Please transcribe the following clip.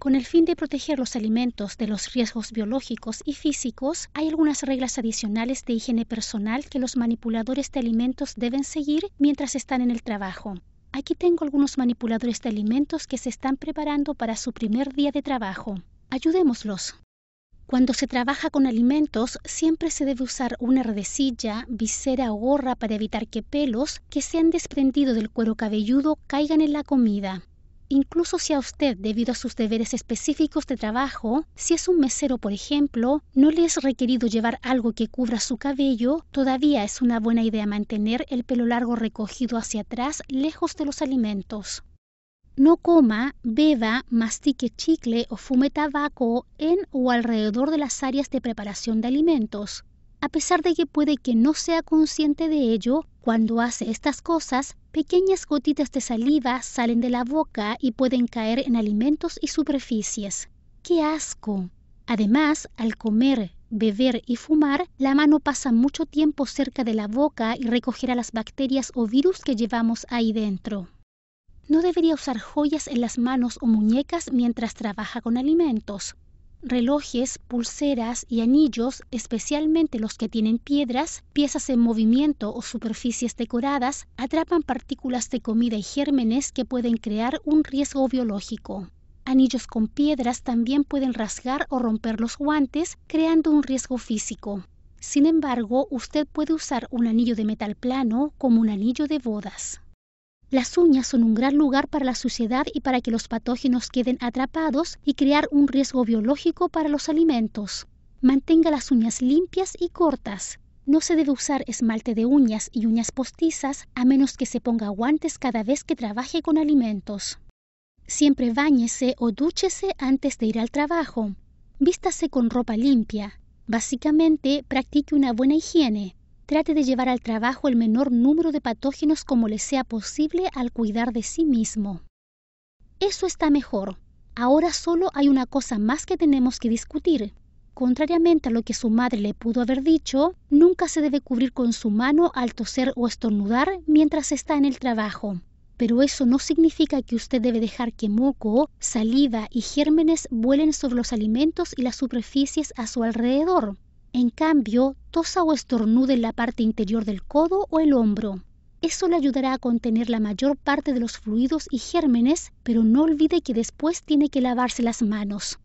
Con el fin de proteger los alimentos de los riesgos biológicos y físicos, hay algunas reglas adicionales de higiene personal que los manipuladores de alimentos deben seguir mientras están en el trabajo. Aquí tengo algunos manipuladores de alimentos que se están preparando para su primer día de trabajo. Ayudémoslos. Cuando se trabaja con alimentos, siempre se debe usar una redecilla, visera o gorra para evitar que pelos que se han desprendido del cuero cabelludo caigan en la comida. Incluso si a usted, debido a sus deberes específicos de trabajo, si es un mesero, por ejemplo, no le es requerido llevar algo que cubra su cabello, todavía es una buena idea mantener el pelo largo recogido hacia atrás, lejos de los alimentos. No coma, beba, mastique chicle o fume tabaco en o alrededor de las áreas de preparación de alimentos. A pesar de que puede que no sea consciente de ello, cuando hace estas cosas, pequeñas gotitas de saliva salen de la boca y pueden caer en alimentos y superficies. ¡Qué asco! Además, al comer, beber y fumar, la mano pasa mucho tiempo cerca de la boca y recogerá las bacterias o virus que llevamos ahí dentro. No debería usar joyas en las manos o muñecas mientras trabaja con alimentos. Relojes, pulseras y anillos, especialmente los que tienen piedras, piezas en movimiento o superficies decoradas, atrapan partículas de comida y gérmenes que pueden crear un riesgo biológico. Anillos con piedras también pueden rasgar o romper los guantes, creando un riesgo físico. Sin embargo, usted puede usar un anillo de metal plano como un anillo de bodas. Las uñas son un gran lugar para la suciedad y para que los patógenos queden atrapados y crear un riesgo biológico para los alimentos. Mantenga las uñas limpias y cortas. No se debe usar esmalte de uñas y uñas postizas a menos que se ponga guantes cada vez que trabaje con alimentos. Siempre báñese o dúchese antes de ir al trabajo. Vístase con ropa limpia. Básicamente, practique una buena higiene. Trate de llevar al trabajo el menor número de patógenos como le sea posible al cuidar de sí mismo. Eso está mejor. Ahora solo hay una cosa más que tenemos que discutir. Contrariamente a lo que su madre le pudo haber dicho, nunca se debe cubrir con su mano al toser o estornudar mientras está en el trabajo. Pero eso no significa que usted debe dejar que moco, saliva y gérmenes vuelen sobre los alimentos y las superficies a su alrededor. En cambio, tosa o estornude en la parte interior del codo o el hombro. Eso le ayudará a contener la mayor parte de los fluidos y gérmenes, pero no olvide que después tiene que lavarse las manos.